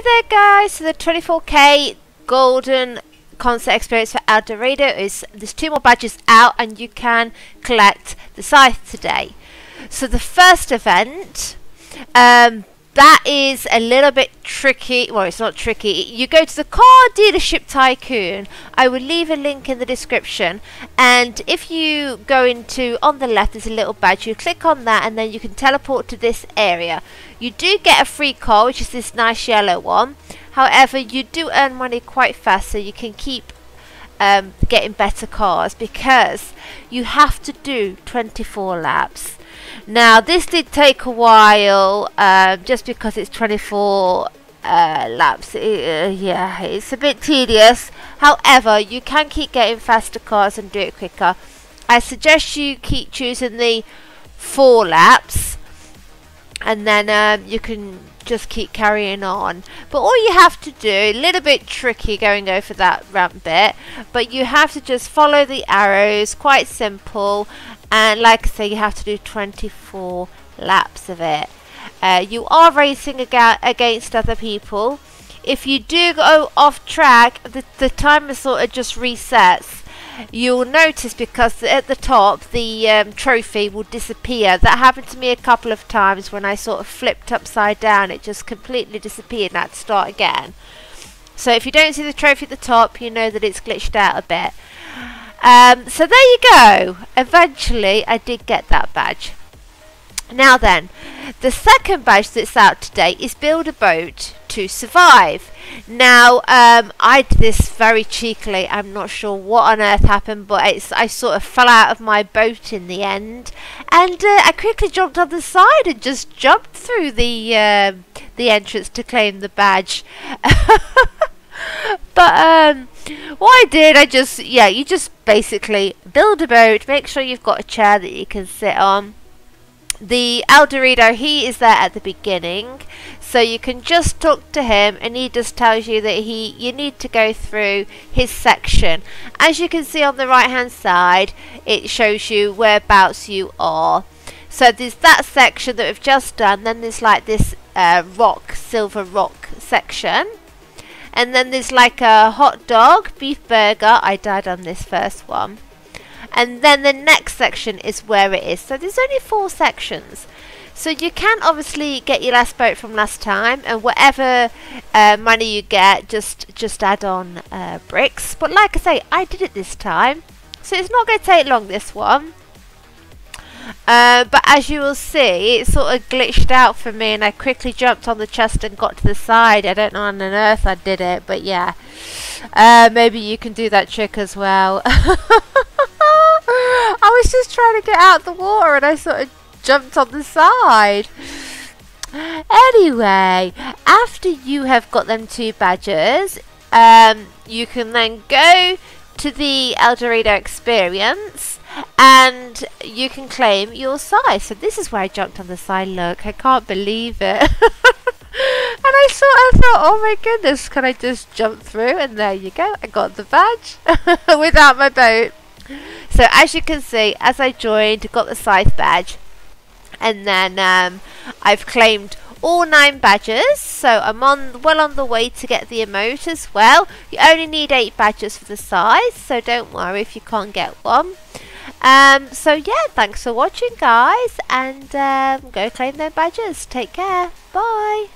Hi there guys, so the 24k golden concert experience for El Dorado is there's two more badges out and you can collect the scythe today. So the first event, um, that is a little bit tricky. Well, it's not tricky. You go to the car dealership tycoon. I will leave a link in the description. And if you go into on the left, there's a little badge. You click on that, and then you can teleport to this area. You do get a free car, which is this nice yellow one. However, you do earn money quite fast, so you can keep um, getting better cars because you have to do 24 laps. Now, this did take a while, uh, just because it's 24 uh, laps. It, uh, yeah, it's a bit tedious. However, you can keep getting faster cars and do it quicker. I suggest you keep choosing the four laps, and then um, you can just keep carrying on. But all you have to do, a little bit tricky going over that ramp bit, but you have to just follow the arrows, quite simple, and like I say you have to do 24 laps of it. Uh, you are racing ag against other people. If you do go off track the, the timer sort of just resets you'll notice because at the top the um, trophy will disappear that happened to me a couple of times when I sort of flipped upside down it just completely disappeared and I had to start again so if you don't see the trophy at the top you know that it's glitched out a bit um, so there you go. Eventually, I did get that badge. Now then, the second badge that's out today is Build a Boat to Survive. Now, um, I did this very cheekily. I'm not sure what on earth happened, but I sort of fell out of my boat in the end. And uh, I quickly jumped on the side and just jumped through the, uh, the entrance to claim the badge. but um, what I did, I just, yeah, you just basically build a boat, make sure you've got a chair that you can sit on. The El Dorado, he is there at the beginning, so you can just talk to him and he just tells you that he you need to go through his section. As you can see on the right hand side, it shows you whereabouts you are. So there's that section that we've just done, then there's like this uh, rock, silver rock section and then there's like a hot dog, beef burger. I died on this first one. And then the next section is where it is. So there's only four sections. So you can obviously get your last boat from last time, and whatever uh, money you get, just just add on uh, bricks. But like I say, I did it this time, so it's not going to take long. This one. Uh, but as you will see, it sort of glitched out for me and I quickly jumped on the chest and got to the side. I don't know on earth I did it, but yeah. Uh, maybe you can do that trick as well. I was just trying to get out of the water and I sort of jumped on the side. Anyway, after you have got them two badges, um, you can then go to the El Dorado experience and you can claim your scythe. So this is where I jumped on the side. Look, I can't believe it. and I sort of thought, oh my goodness, can I just jump through? And there you go, I got the badge without my boat. So as you can see, as I joined, got the scythe badge, and then um, I've claimed all nine badges so I'm on well on the way to get the emote as well you only need eight badges for the scythe so don't worry if you can't get one um, so yeah, thanks for watching guys and um, go claim their badges. Take care. Bye.